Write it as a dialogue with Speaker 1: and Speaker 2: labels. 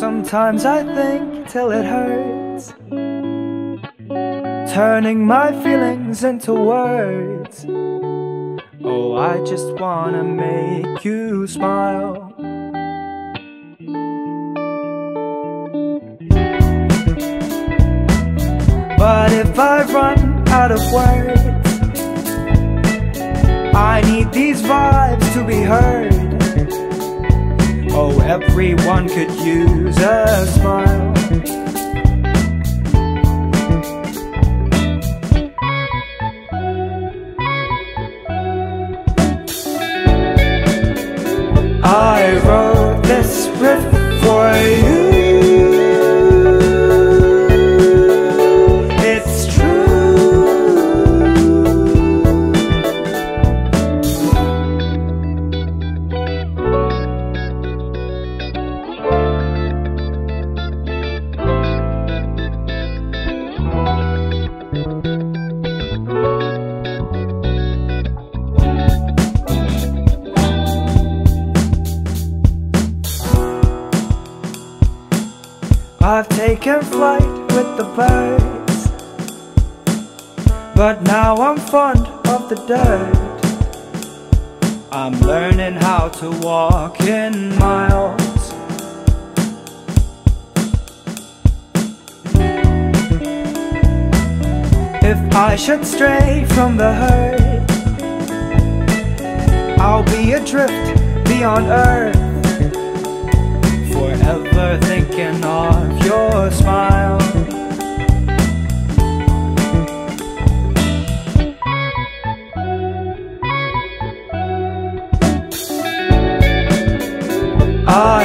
Speaker 1: Sometimes I think till it hurts. Turning my feelings into words. Oh, I just wanna make you smile. But if I run out of words I need these vibes to be heard Oh, everyone could use a smile I've flight with the birds. But now I'm fond of the dirt. I'm learning how to walk in miles. If I should stray from the herd I'll be adrift beyond earth I